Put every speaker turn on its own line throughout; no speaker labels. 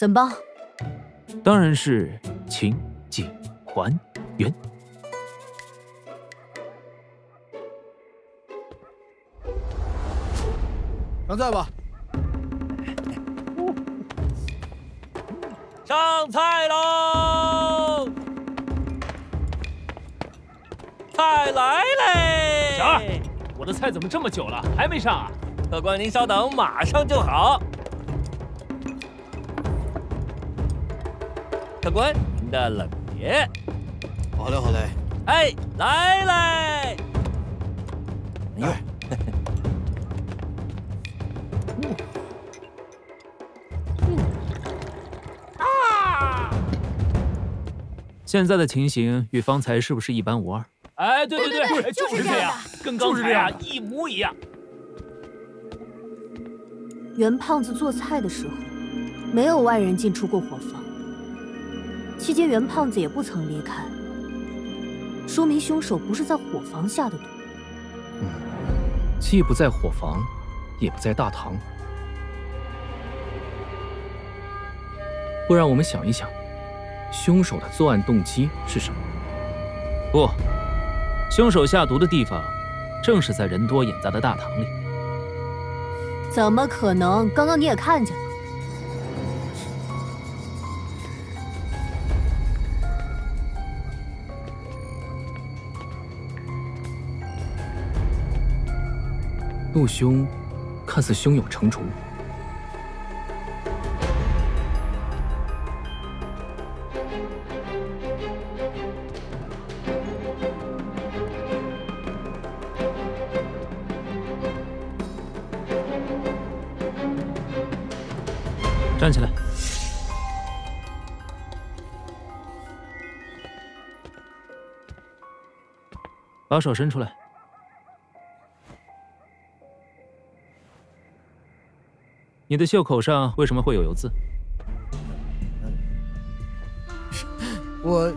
怎么帮？
当然是情景还原。
上菜吧。
上菜喽！菜来嘞！
小二，我的菜怎么这么久了还没上啊？
客官您稍等，马上就好。客官，您的冷碟。
好嘞，好嘞。
哎，来嘞！
哎。
现在的情形与方才是不是一般无二？
哎，对对
对，
就是这样，跟刚才啊一模一样。
袁胖子做菜的时候，没有外人进出过伙房，期间袁胖子也不曾离开，说明凶手不是在伙房下的毒。
嗯，既不在伙房，也不在大堂，不然我们想一想。凶手的作案动机是什么？
不，凶手下毒的地方正是在人多眼杂的大堂里。
怎么可能？刚刚你也看见了。
陆兄看似胸有成竹。
站起来，把手伸出来。你的袖口上为什么会有油渍？
我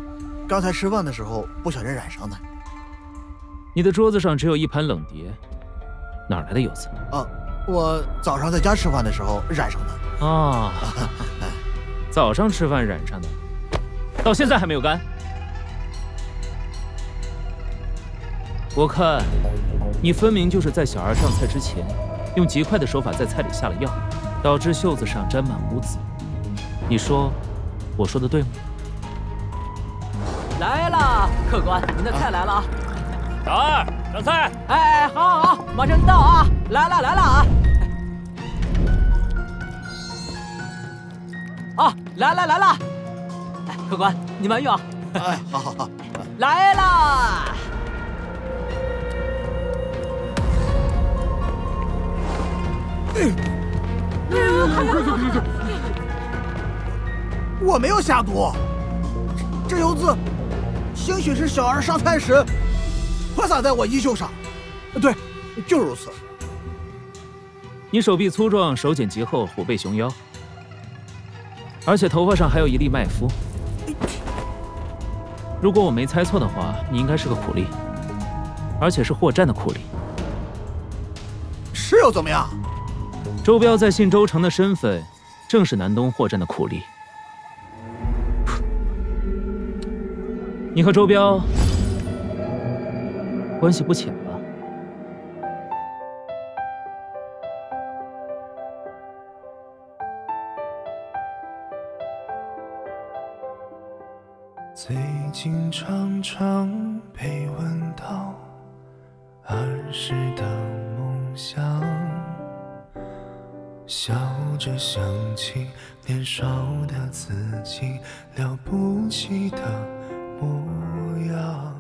刚才吃饭的时候不小心染上的。
你的桌子上只有一盘冷碟，哪来的油渍？
啊，我早上在家吃饭的时候染上的。
啊，早上吃饭染上的，到现在还没有干。我看，你分明就是在小二上菜之前，用极快的手法在菜里下了药，导致袖子上沾满污渍。你说，我说的对吗？
来了，客官，您的菜来了啊！
小二，上菜！
哎哎，好，好，好，马上就到啊！来了，来了啊！啊，来了来了！哎，客官，你慢用。
哎，好好好，
来啦！
我没有下毒，这油渍，兴许是小儿上菜时泼洒在我衣袖上。对，就如此。
你手臂粗壮，手茧极厚，虎背熊腰。而且头发上还有一粒麦麸。如果我没猜错的话，你应该是个苦力，而且是霍战的苦力。
是又怎么样？
周彪在信州城的身份，正是南东霍战的苦力。你和周彪关系不浅吧。
最近常常被问到儿时的梦想，笑着想起年少的自己了不起的模样。